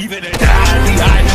Even a die, die.